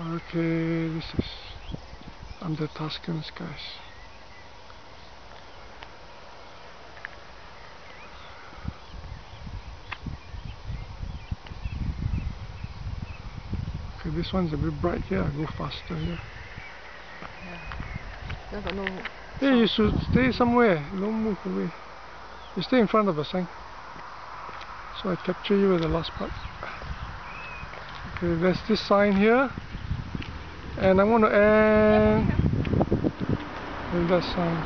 Okay, this is under Tuscan skies. Okay, this one's a bit bright here. I'll go faster here. Got no Hey, you should stay somewhere. Don't move away. You stay in front of the eh? sign. So I capture you at the last part. Okay, there's this sign here and I want to end with that song.